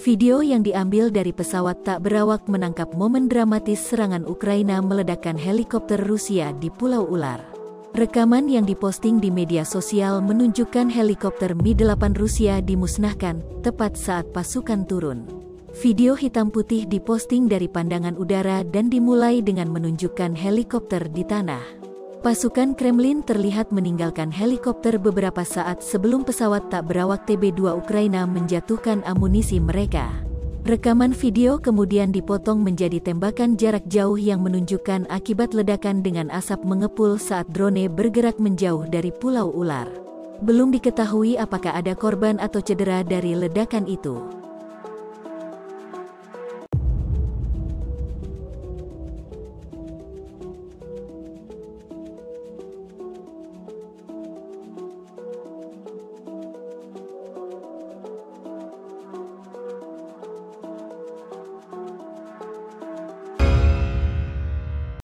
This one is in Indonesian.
Video yang diambil dari pesawat tak berawak menangkap momen dramatis serangan Ukraina meledakkan helikopter Rusia di Pulau Ular. Rekaman yang diposting di media sosial menunjukkan helikopter Mi-8 Rusia dimusnahkan tepat saat pasukan turun. Video hitam putih diposting dari pandangan udara dan dimulai dengan menunjukkan helikopter di tanah. Pasukan Kremlin terlihat meninggalkan helikopter beberapa saat sebelum pesawat tak berawak TB-2 Ukraina menjatuhkan amunisi mereka. Rekaman video kemudian dipotong menjadi tembakan jarak jauh yang menunjukkan akibat ledakan dengan asap mengepul saat drone bergerak menjauh dari Pulau Ular. Belum diketahui apakah ada korban atau cedera dari ledakan itu.